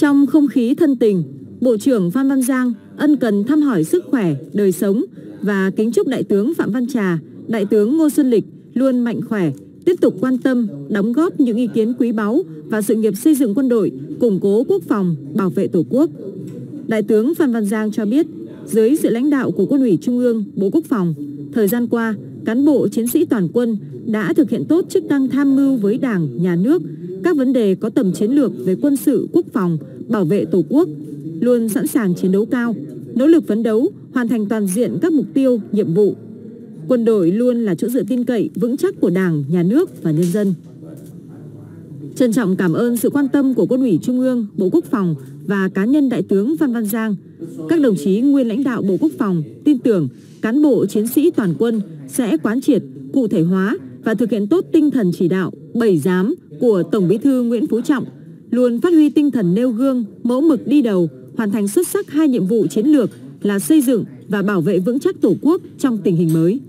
Trong không khí thân tình, Bộ trưởng Phan Văn Giang ân cần thăm hỏi sức khỏe, đời sống và kính chúc Đại tướng Phạm Văn Trà, Đại tướng Ngô Xuân Lịch luôn mạnh khỏe, tiếp tục quan tâm, đóng góp những ý kiến quý báu và sự nghiệp xây dựng quân đội, củng cố quốc phòng, bảo vệ Tổ quốc. Đại tướng Phan Văn Giang cho biết, dưới sự lãnh đạo của Quân ủy Trung ương, Bộ Quốc phòng, thời gian qua, cán bộ chiến sĩ toàn quân đã thực hiện tốt chức năng tham mưu với Đảng, Nhà nước các vấn đề có tầm chiến lược về quân sự, quốc phòng, bảo vệ Tổ quốc, luôn sẵn sàng chiến đấu cao, nỗ lực phấn đấu, hoàn thành toàn diện các mục tiêu, nhiệm vụ. Quân đội luôn là chỗ dựa tin cậy, vững chắc của Đảng, Nhà nước và nhân dân. Trân trọng cảm ơn sự quan tâm của Quân ủy Trung ương, Bộ Quốc phòng và cá nhân Đại tướng Phan Văn Giang. Các đồng chí nguyên lãnh đạo Bộ Quốc phòng tin tưởng cán bộ chiến sĩ toàn quân sẽ quán triệt, cụ thể hóa và thực hiện tốt tinh thần chỉ đạo, bảy giám của Tổng Bí thư Nguyễn Phú Trọng, luôn phát huy tinh thần nêu gương, mẫu mực đi đầu, hoàn thành xuất sắc hai nhiệm vụ chiến lược là xây dựng và bảo vệ vững chắc Tổ quốc trong tình hình mới.